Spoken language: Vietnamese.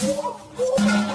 Woo!